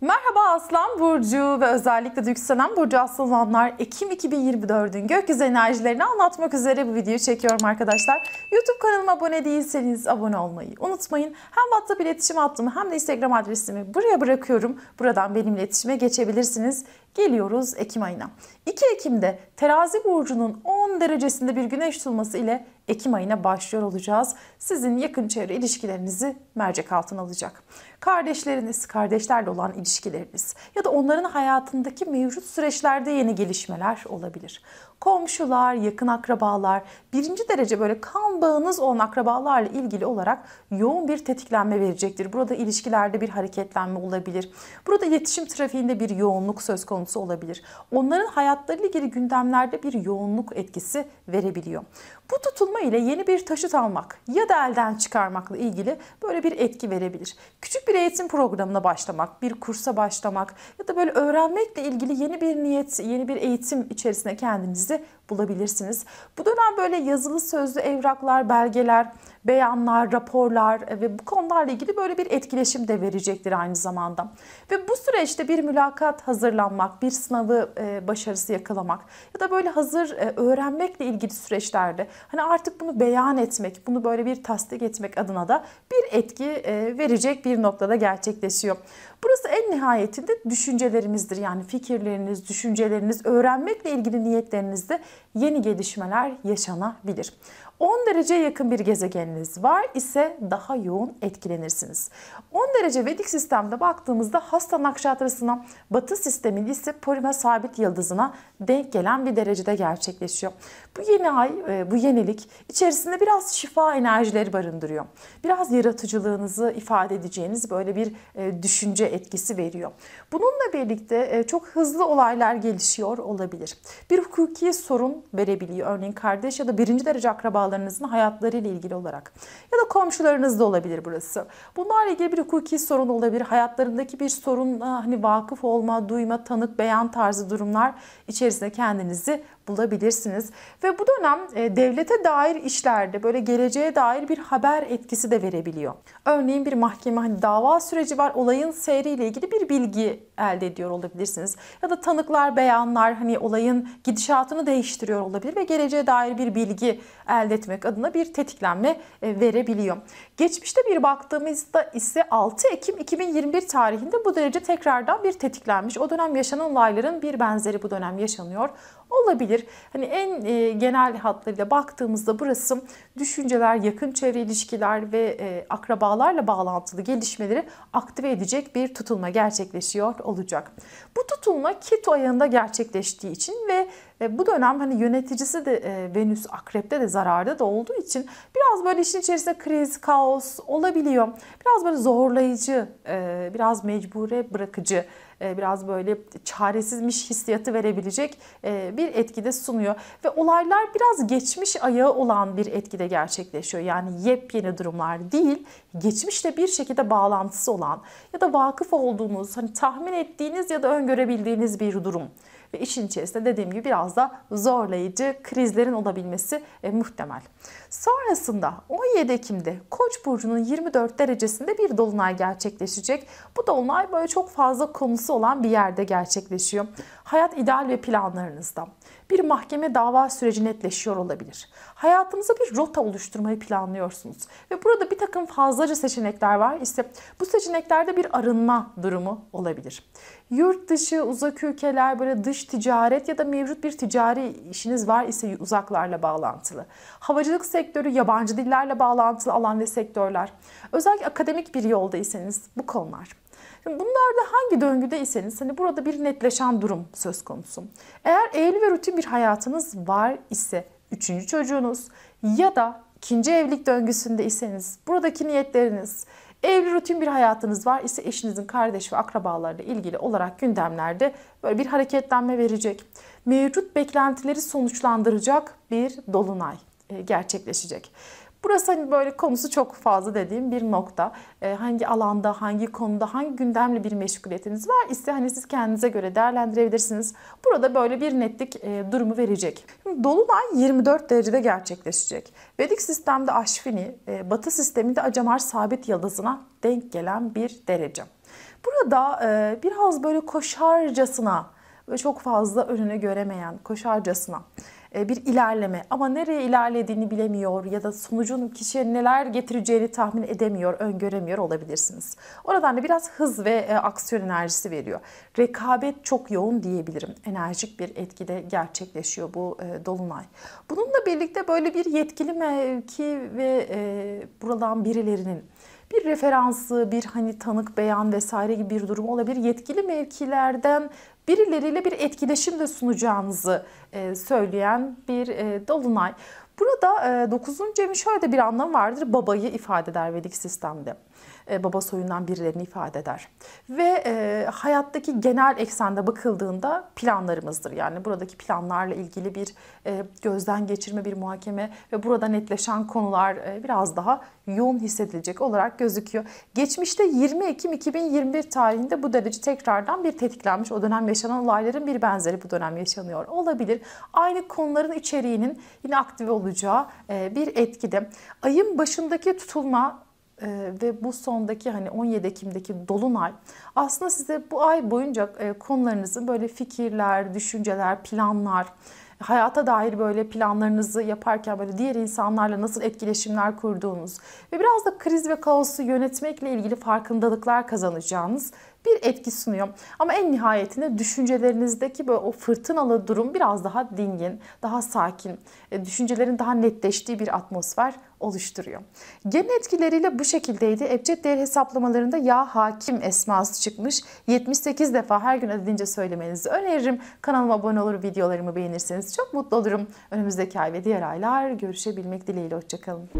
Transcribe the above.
Merhaba Aslan Burcu ve özellikle de yükselen Burcu Aslanlar Ekim 2024'ün gökyüzü enerjilerini anlatmak üzere bu videoyu çekiyorum arkadaşlar. YouTube kanalıma abone değilseniz abone olmayı unutmayın. Hem WhatsApp iletişim hattımı hem de Instagram adresimi buraya bırakıyorum. Buradan benimle iletişime geçebilirsiniz. Geliyoruz Ekim ayına. 2 Ekim'de Terazi burcunun 10 derecesinde bir güneş tutulması ile Ekim ayına başlıyor olacağız. Sizin yakın çevre ilişkilerinizi mercek altına alacak. Kardeşleriniz, kardeşlerle olan ilişkileriniz ya da onların hayatındaki mevcut süreçlerde yeni gelişmeler olabilir komşular, yakın akrabalar, birinci derece böyle kan bağınız olan akrabalarla ilgili olarak yoğun bir tetiklenme verecektir. Burada ilişkilerde bir hareketlenme olabilir. Burada iletişim trafiğinde bir yoğunluk söz konusu olabilir. Onların hayatlarıyla ilgili gündemlerde bir yoğunluk etkisi verebiliyor. Bu tutulma ile yeni bir taşıt almak ya da elden çıkarmakla ilgili böyle bir etki verebilir. Küçük bir eğitim programına başlamak, bir kursa başlamak ya da böyle öğrenmekle ilgili yeni bir niyet, yeni bir eğitim içerisine kendinizi ise bulabilirsiniz. Bu dönem böyle yazılı sözlü evraklar, belgeler, beyanlar, raporlar ve bu konularla ilgili böyle bir etkileşim de verecektir aynı zamanda. Ve bu süreçte bir mülakat hazırlanmak, bir sınavı e, başarısı yakalamak ya da böyle hazır e, öğrenmekle ilgili süreçlerde hani artık bunu beyan etmek, bunu böyle bir tasdik etmek adına da bir etki e, verecek bir noktada gerçekleşiyor. Burası en nihayetinde düşüncelerimizdir. Yani fikirleriniz, düşünceleriniz, öğrenmekle ilgili niyetlerinizde yeni gelişmeler yaşanabilir. 10 derece yakın bir gezegeniniz var ise daha yoğun etkilenirsiniz. 10 derece Vedik sistemde baktığımızda hasta nakşatrasına batı sistemin ise Porima sabit yıldızına denk gelen bir derecede gerçekleşiyor. Bu yeni ay, e, bu yenilik içerisinde biraz şifa enerjileri barındırıyor. Biraz yaratıcılığınızı ifade edeceğiniz böyle bir e, düşünce etkisi veriyor. Bununla birlikte e, çok hızlı olaylar gelişiyor olabilir. Bir hukuki sorun verebiliyor. Örneğin kardeş ya da birinci derece akrabalarınızın hayatlarıyla ilgili olarak. Ya da komşularınız da olabilir burası. Bunlarla ilgili bir hukuki sorun olabilir. Hayatlarındaki bir sorun hani vakıf olma, duyma, tanık, beyan tarzı durumlar içerisinde kendinizi bulabilirsiniz. Ve bu dönem e, devlete dair işlerde böyle geleceğe dair bir haber etkisi de verebiliyor. Örneğin bir mahkeme hani dava süreci var, olayın seyriyle ilgili bir bilgi elde ediyor olabilirsiniz. Ya da tanıklar, beyanlar hani olayın gidişatını değiştiriyor olabilir ve geleceğe dair bir bilgi elde etmek adına bir tetiklenme e, verebiliyor. Geçmişte bir baktığımızda ise 6 Ekim 2021 tarihinde bu derece tekrardan bir tetiklenmiş. O dönem yaşanan olayların bir benzeri bu dönem yaşanıyor olabilir. Hani en e, genel hatlarıyla baktığımızda burası düşünceler, yakın çevre ilişkiler ve e, akrabalarla bağlantılı gelişmeleri aktive edecek bir tutulma gerçekleşiyor olacak. Bu tutulma Ketu ayında gerçekleştiği için ve e, bu dönem hani yöneticisi de e, Venüs Akrep'te de zararda da olduğu için biraz böyle işin içerisinde kriz, kaos olabiliyor. Biraz böyle zorlayıcı, e, biraz mecbure bırakıcı e, biraz böyle çaresizmiş hissiyatı verebilecek e, bir etkide sunuyor. Ve olaylar biraz geçmiş ayağı olan bir etkide gerçekleşiyor. Yani yepyeni durumlar değil, geçmişle bir şekilde bağlantısı olan ya da vakıf olduğunuz, hani tahmin ettiğiniz ya da öngörebildiğiniz bir durum. Ve işin içerisinde dediğim gibi biraz da zorlayıcı krizlerin olabilmesi e, muhtemel. Sonrasında 17 Ekim'de Koç burcunun 24 derecesinde bir dolunay gerçekleşecek. Bu dolunay böyle çok fazla konusu olan bir yerde gerçekleşiyor. Hayat ideal ve planlarınızda bir mahkeme dava süreci netleşiyor olabilir. Hayatınıza bir rota oluşturmayı planlıyorsunuz ve burada bir takım fazlaca seçenekler var. İşte bu seçeneklerde bir arınma durumu olabilir. Yurt dışı, uzak ülkeler, böyle dış ticaret ya da mevcut bir ticari işiniz var ise uzaklarla bağlantılı. Havacılık sektörü, yabancı dillerle bağlantılı alan ve sektörler. Özellikle akademik bir yoldaysanız bu konular. Şimdi bunlarda hangi döngüdeyseniz hani burada bir netleşen durum söz konusu. Eğer evli ve rutin bir hayatınız var ise üçüncü çocuğunuz ya da ikinci evlilik döngüsündeyseniz buradaki niyetleriniz Evli rutin bir hayatınız var ise eşinizin kardeş ve akrabalarla ilgili olarak gündemlerde böyle bir hareketlenme verecek. Mevcut beklentileri sonuçlandıracak bir dolunay e, gerçekleşecek. Burası hani böyle konusu çok fazla dediğim bir nokta. E, hangi alanda, hangi konuda, hangi gündemle bir meşguliyetiniz var ise hani siz kendinize göre değerlendirebilirsiniz. Burada böyle bir netlik e, durumu verecek. Şimdi Dolunay 24 derecede gerçekleşecek. Vedik sistemde Aşvini, e, Batı sisteminde Acamar sabit yıldızına denk gelen bir derece. Burada e, biraz böyle koşarcasına ve çok fazla önünü göremeyen koşarcasına bir ilerleme ama nereye ilerlediğini bilemiyor ya da sonucun kişiye neler getireceğini tahmin edemiyor, öngöremiyor olabilirsiniz. Oradan da biraz hız ve e, aksiyon enerjisi veriyor. Rekabet çok yoğun diyebilirim. Enerjik bir etkide gerçekleşiyor bu e, dolunay. Bununla birlikte böyle bir yetkili mevki ve buradan birilerinin bir referansı, bir hani tanık beyan vesaire gibi bir durum olabilir. Yetkili mevkilerden birileriyle bir etkileşim de sunacağınızı e, söyleyen bir e, dolunay. Burada 9. E, evin şöyle de bir anlamı vardır. Babayı ifade eder Vedik sistemde. E, baba soyundan birilerini ifade eder. Ve e, hayattaki genel eksende bakıldığında planlarımızdır. Yani buradaki planlarla ilgili bir e, gözden geçirme, bir muhakeme ve burada netleşen konular e, biraz daha yoğun hissedilecek olarak gözüküyor. Geçmişte 20 Ekim 2021 tarihinde bu derece tekrardan bir tetiklenmiş. O dönem yaşanan olayların bir benzeri bu dönem yaşanıyor olabilir. Aynı konuların içeriğinin yine aktive olacağı e, bir etkide. Ayın başındaki tutulma ee, ve bu sondaki hani 17 Ekim'deki dolunay aslında size bu ay boyunca e, konularınızın böyle fikirler, düşünceler, planlar, hayata dair böyle planlarınızı yaparken böyle diğer insanlarla nasıl etkileşimler kurduğunuz ve biraz da kriz ve kaosu yönetmekle ilgili farkındalıklar kazanacağınız bir etki sunuyor. Ama en nihayetinde düşüncelerinizdeki böyle o fırtınalı durum biraz daha dingin, daha sakin, e, düşüncelerin daha netleştiği bir atmosfer oluşturuyor. Gen etkileriyle bu şekildeydi. Ebced değer hesaplamalarında ya hakim esması çıkmış. 78 defa her gün adedince söylemenizi öneririm. Kanalıma abone olur, videolarımı beğenirseniz çok mutlu olurum. Önümüzdeki ay ve diğer aylar görüşebilmek dileğiyle. Hoşçakalın.